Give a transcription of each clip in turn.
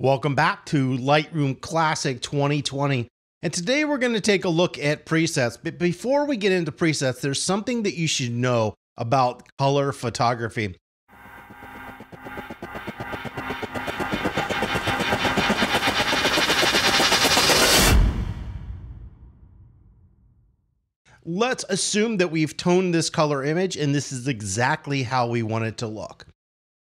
Welcome back to Lightroom Classic 2020. And today we're going to take a look at presets. But before we get into presets, there's something that you should know about color photography. Let's assume that we've toned this color image and this is exactly how we want it to look.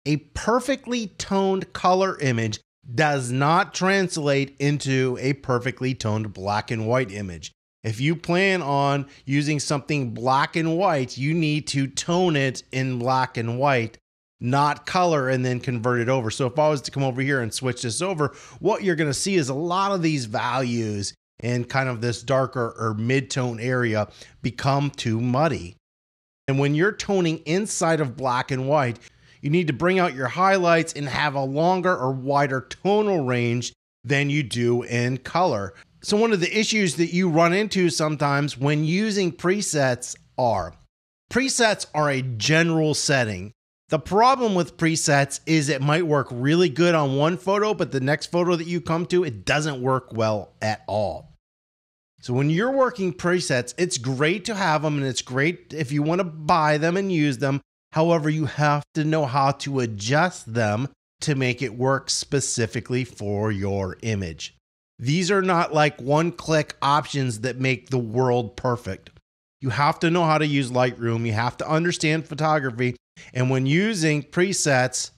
A perfectly toned color image does not translate into a perfectly toned black and white image. If you plan on using something black and white, you need to tone it in black and white, not color, and then convert it over. So if I was to come over here and switch this over, what you're going to see is a lot of these values in kind of this darker or mid-tone area become too muddy. And when you're toning inside of black and white, you need to bring out your highlights and have a longer or wider tonal range than you do in color. So, one of the issues that you run into sometimes when using presets are presets are a general setting. The problem with presets is it might work really good on one photo, but the next photo that you come to, it doesn't work well at all. So when you're working presets, it's great to have them and it's great if you want to buy them and use them. However, you have to know how to adjust them to make it work specifically for your image. These are not like one click options that make the world perfect. You have to know how to use Lightroom, you have to understand photography, and when using presets,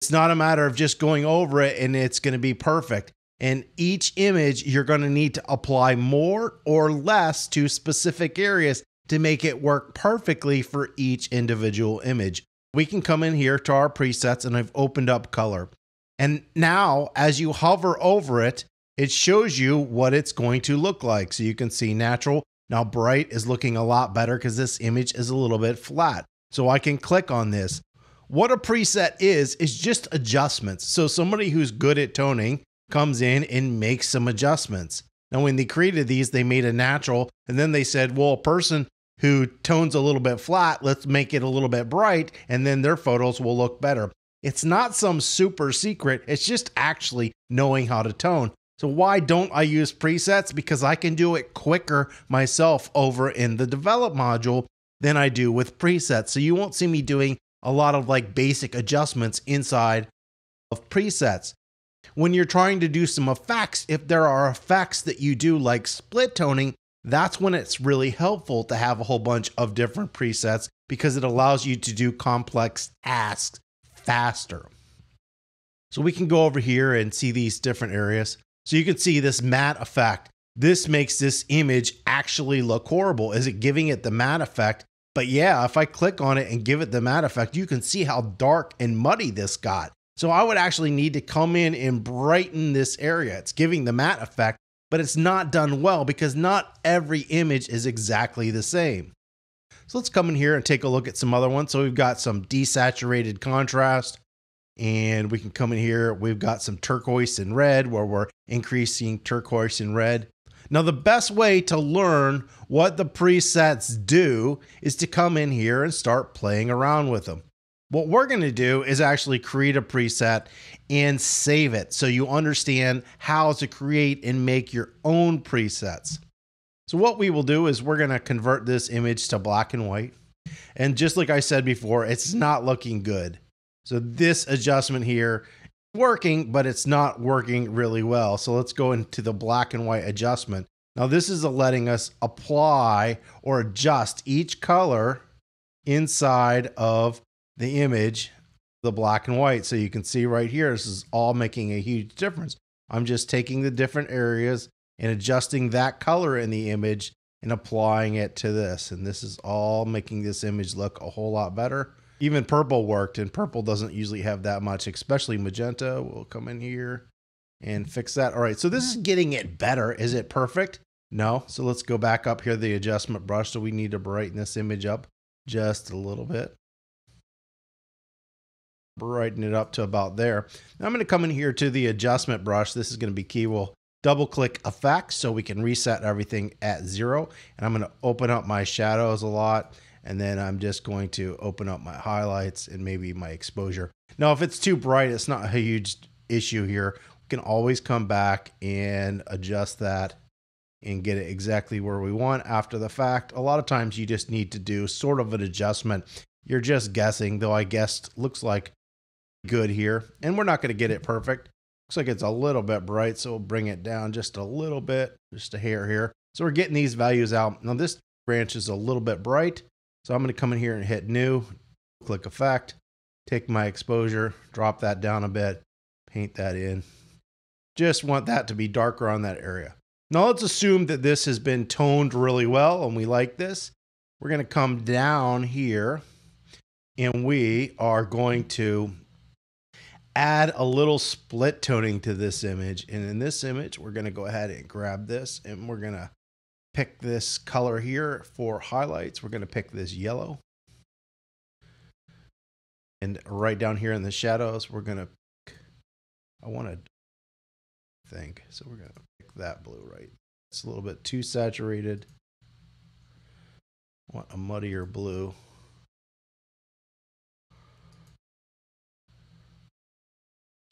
it's not a matter of just going over it and it's going to be perfect. And each image, you're going to need to apply more or less to specific areas to make it work perfectly for each individual image. We can come in here to our presets and I've opened up color. And now as you hover over it, it shows you what it's going to look like. So you can see natural. Now bright is looking a lot better because this image is a little bit flat. So I can click on this. What a preset is, is just adjustments. So somebody who's good at toning comes in and makes some adjustments. Now, when they created these, they made a natural, and then they said, well, a person who tones a little bit flat, let's make it a little bit bright, and then their photos will look better. It's not some super secret, it's just actually knowing how to tone. So, why don't I use presets? Because I can do it quicker myself over in the develop module than I do with presets. So, you won't see me doing a lot of like basic adjustments inside of presets. When you're trying to do some effects, if there are effects that you do like split toning, that's when it's really helpful to have a whole bunch of different presets because it allows you to do complex tasks faster. So we can go over here and see these different areas. So you can see this matte effect. This makes this image actually look horrible. Is it giving it the matte effect? But yeah, if I click on it and give it the matte effect, you can see how dark and muddy this got. So I would actually need to come in and brighten this area. It's giving the matte effect, but it's not done well because not every image is exactly the same. So let's come in here and take a look at some other ones. So we've got some desaturated contrast and we can come in here. We've got some turquoise and red where we're increasing turquoise and red. Now, the best way to learn what the presets do is to come in here and start playing around with them. What we're going to do is actually create a preset and save it so you understand how to create and make your own presets. So what we will do is we're going to convert this image to black and white. And just like I said before, it's not looking good. So this adjustment here working, but it's not working really well. So let's go into the black and white adjustment. Now this is letting us apply or adjust each color inside of the image, the black and white. So you can see right here, this is all making a huge difference. I'm just taking the different areas and adjusting that color in the image and applying it to this. And this is all making this image look a whole lot better. Even purple worked and purple doesn't usually have that much, especially magenta. We'll come in here and fix that. All right, so this is getting it better. Is it perfect? No. So let's go back up here, the adjustment brush. So we need to brighten this image up just a little bit brighten it up to about there. Now I'm going to come in here to the adjustment brush. This is going to be key. We'll double click effects so we can reset everything at zero. And I'm going to open up my shadows a lot. And then I'm just going to open up my highlights and maybe my exposure. Now, if it's too bright, it's not a huge issue here. We can always come back and adjust that and get it exactly where we want after the fact. A lot of times you just need to do sort of an adjustment. You're just guessing, though I guessed looks like good here. And we're not going to get it perfect. Looks like it's a little bit bright, so we'll bring it down just a little bit, just a hair here. So we're getting these values out. Now this branch is a little bit bright, so I'm going to come in here and hit new, click effect, take my exposure, drop that down a bit, paint that in. Just want that to be darker on that area. Now let's assume that this has been toned really well and we like this. We're going to come down here and we are going to add a little split toning to this image. And in this image, we're going to go ahead and grab this and we're going to pick this color here for highlights. We're going to pick this yellow. And right down here in the shadows, we're going to, I want to think. So we're going to pick that blue right. It's a little bit too saturated. Want a muddier blue.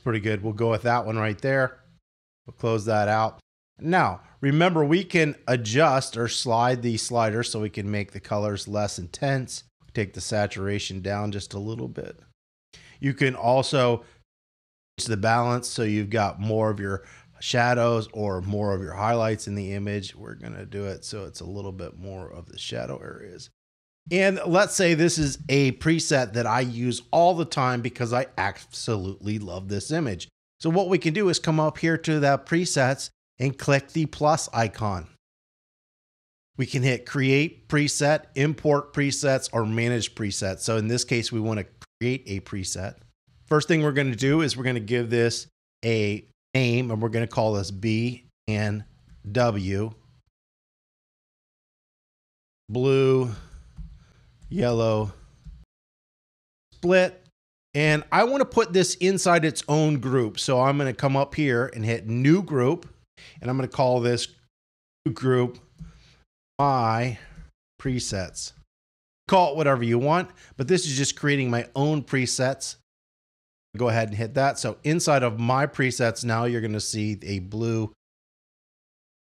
Pretty good. We'll go with that one right there. We'll close that out. Now, remember, we can adjust or slide the slider so we can make the colors less intense. Take the saturation down just a little bit. You can also change the balance so you've got more of your shadows or more of your highlights in the image. We're going to do it so it's a little bit more of the shadow areas. And let's say this is a preset that I use all the time because I absolutely love this image. So what we can do is come up here to the presets and click the plus icon. We can hit create preset, import presets, or manage presets. So in this case, we want to create a preset. First thing we're going to do is we're going to give this a name and we're going to call this B and W blue yellow, split. And I want to put this inside its own group. So I'm going to come up here and hit new group. And I'm going to call this group my presets. Call it whatever you want, but this is just creating my own presets. Go ahead and hit that. So inside of my presets now, you're going to see a blue,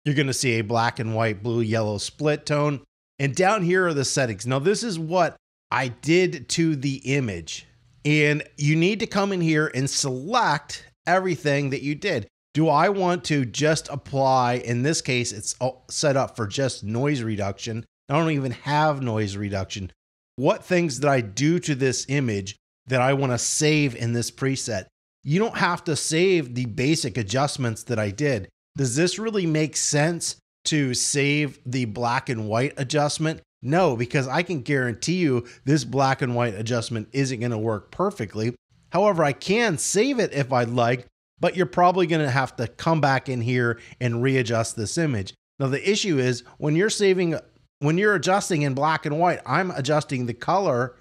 you're going to see a black and white, blue, yellow split tone. And down here are the settings. Now, this is what I did to the image. And you need to come in here and select everything that you did. Do I want to just apply, in this case, it's set up for just noise reduction. I don't even have noise reduction. What things did I do to this image that I want to save in this preset? You don't have to save the basic adjustments that I did. Does this really make sense to save the black and white adjustment? No, because I can guarantee you this black and white adjustment isn't going to work perfectly. However, I can save it if I'd like, but you're probably going to have to come back in here and readjust this image. Now, the issue is when you're saving, when you're adjusting in black and white, I'm adjusting the color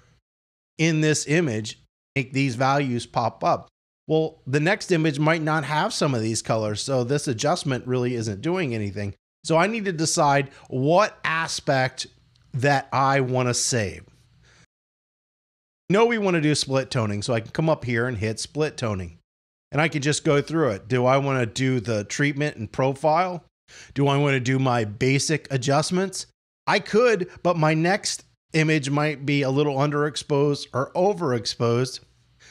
in this image, make these values pop up. Well, the next image might not have some of these colors, so this adjustment really isn't doing anything. So I need to decide what aspect that I want to save. No, we want to do split toning, so I can come up here and hit split toning. And I can just go through it. Do I want to do the treatment and profile? Do I want to do my basic adjustments? I could, but my next image might be a little underexposed or overexposed.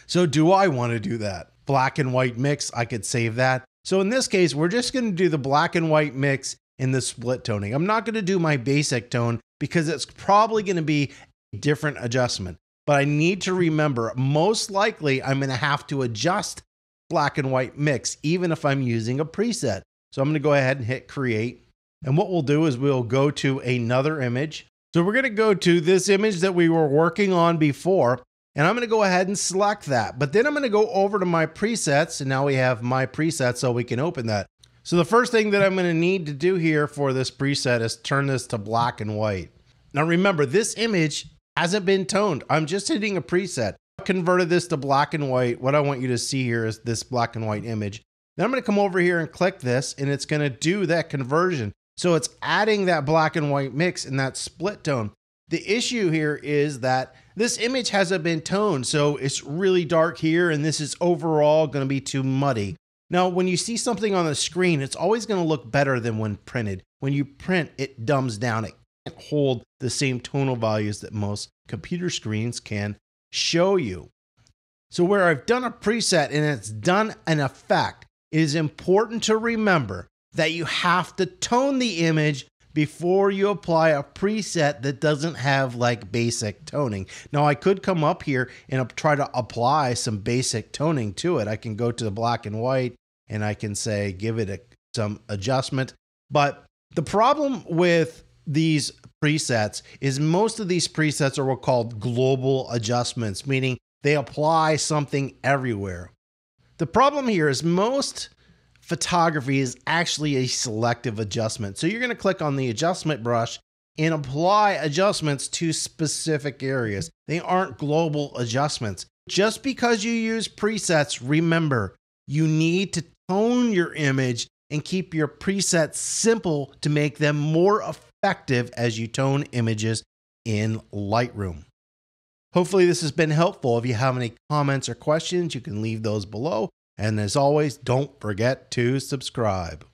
So, do I want to do that? Black and white mix, I could save that. So, in this case, we're just going to do the black and white mix in the split toning. I'm not going to do my basic tone because it's probably going to be a different adjustment. But I need to remember most likely I'm going to have to adjust black and white mix even if I'm using a preset. So I'm going to go ahead and hit create. And what we'll do is we'll go to another image. So we're going to go to this image that we were working on before. And I'm going to go ahead and select that. But then I'm going to go over to my presets. And now we have my preset so we can open that. So the first thing that I'm going to need to do here for this preset is turn this to black and white. Now remember, this image hasn't been toned. I'm just hitting a preset. I converted this to black and white. What I want you to see here is this black and white image. Then I'm going to come over here and click this and it's going to do that conversion. So it's adding that black and white mix and that split tone. The issue here is that this image hasn't been toned, so it's really dark here, and this is overall going to be too muddy. Now, when you see something on the screen, it's always going to look better than when printed. When you print, it dumbs down. It can't hold the same tonal values that most computer screens can show you. So, where I've done a preset and it's done an effect, it is important to remember that you have to tone the image before you apply a preset that doesn't have like basic toning. Now, I could come up here and try to apply some basic toning to it. I can go to the black and white and I can say, give it a, some adjustment. But the problem with these presets is most of these presets are what called global adjustments, meaning they apply something everywhere. The problem here is most photography is actually a selective adjustment. So you're going to click on the adjustment brush and apply adjustments to specific areas. They aren't global adjustments. Just because you use presets, remember, you need to tone your image and keep your presets simple to make them more effective as you tone images in Lightroom. Hopefully, this has been helpful. If you have any comments or questions, you can leave those below. And as always, don't forget to subscribe.